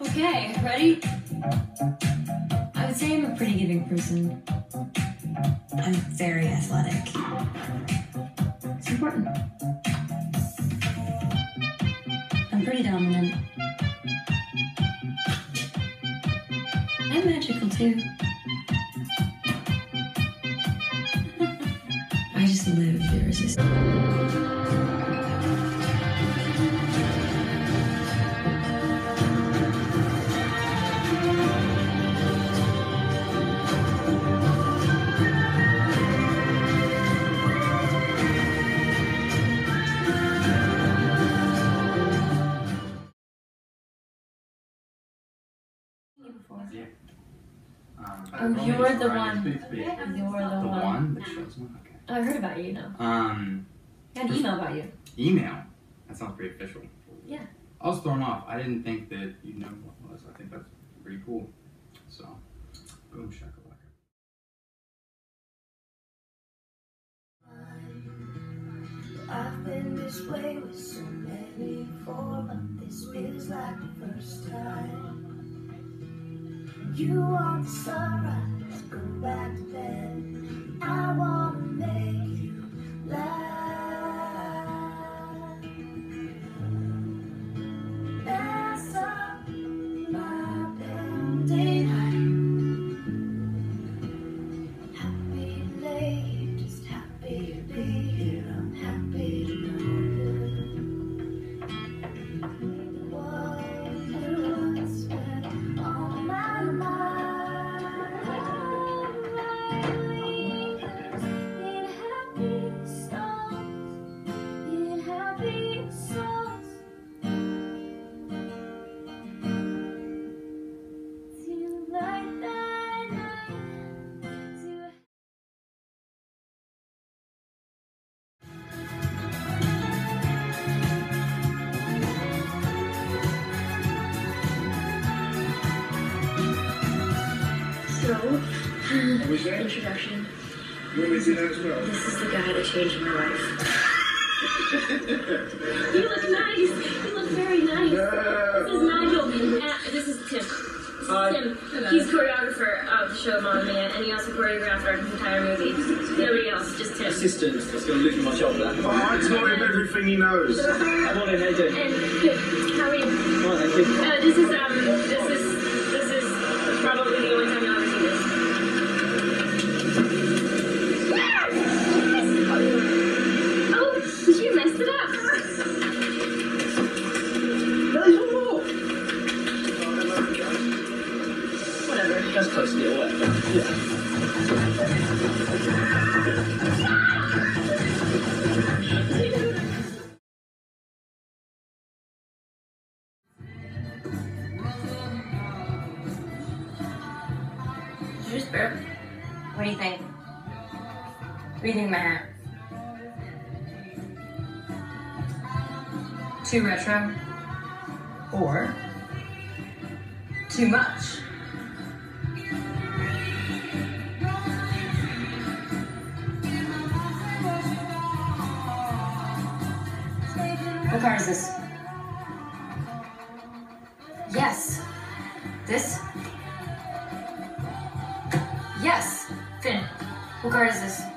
Okay, ready? I would say I'm a pretty giving person. I'm very athletic. It's important. I'm pretty dominant. I'm magical too. I just live irresistible. Um, Oh, you're the one. speak, speak. You're the The one. one that shows one. Okay. Oh, I heard about you, you know. Um, Got an email about you. email. That sounds pretty official. Yeah. I was thrown off. I didn't think that you know what it was. I think that's pretty cool. So, boom shakalaka. I've been this way with so many before, but this feels like the first time. You are the sunrise, as well? This is the guy that changed my life. you look nice. You look very nice. This is Nigel. Uh, this is Tim. Tim. He's choreographer of the show Mamma Mia, and he also choreographed our entire movie. Nobody else, just Tim. assistant that's going to lose my job there. Oh, I told him everything he knows. I'm on it, how you doing? And. How are you? Right, thank you. Uh, this is um, this is this That's close to it, whatever. Yeah. Burp? What do you think? What do you think of my hat? Too retro? Or too much? What car is this? Yes. This? Yes. Finn, what card is this?